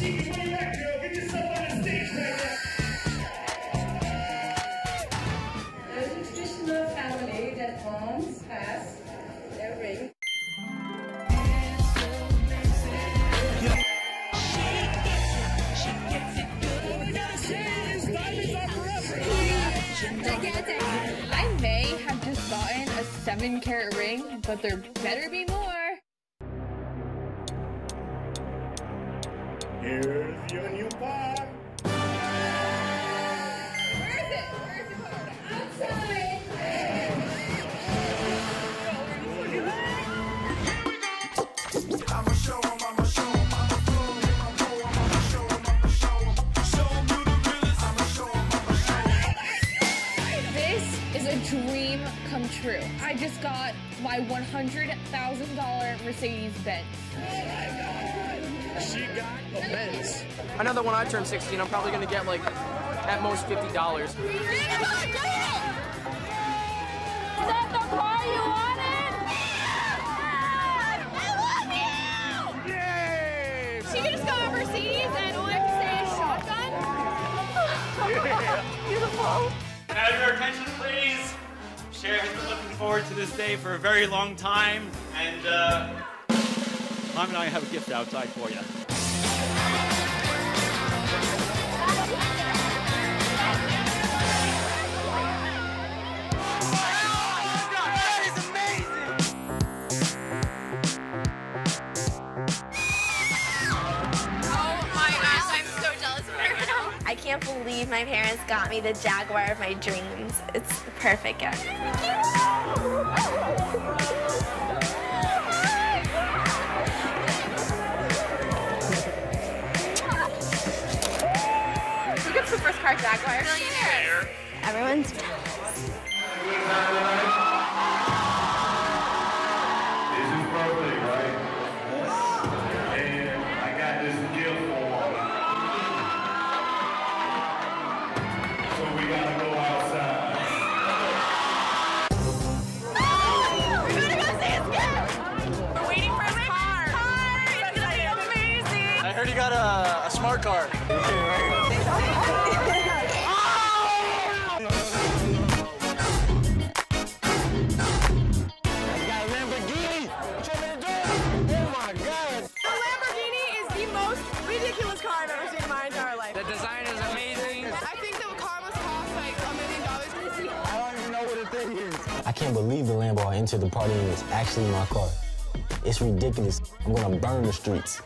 I may have just gotten a seven carat ring, but there better be more. Here's your new part. Where is it? Where is it? Outside. I'ma show 'em, I'ma show 'em, I'ma blow 'em, I'ma blow 'em, I'ma show 'em, I'ma show 'em. Show 'em you the realest. I'ma show 'em, I'ma show 'em. This is a dream come true. I just got my $100,000 Mercedes Benz. She got a Benz. I know that when I turn 16, I'm probably gonna get like at most $50. Is that the car you wanted? I love you! Yay! She just got a Mercedes and all I have to say is shotgun. Beautiful. Can your attention, please? Cher has been looking forward to this day for a very long time, and uh, Mom and I have a gift outside for you. Oh my gosh, I'm so jealous of now. I can't believe my parents got me the Jaguar of my dreams. It's the perfect gift. Jaguar? Millionaire. Everyone's This car Got a smart card. I got a Lamborghini. Oh my god. The Lamborghini is the most ridiculous car I've ever seen in my entire life. The design is amazing. I think the car must cost like a million dollars. I don't even know what it thing is. I can't believe the Lambo I entered the party in is actually my car. It's ridiculous. I'm gonna burn the streets.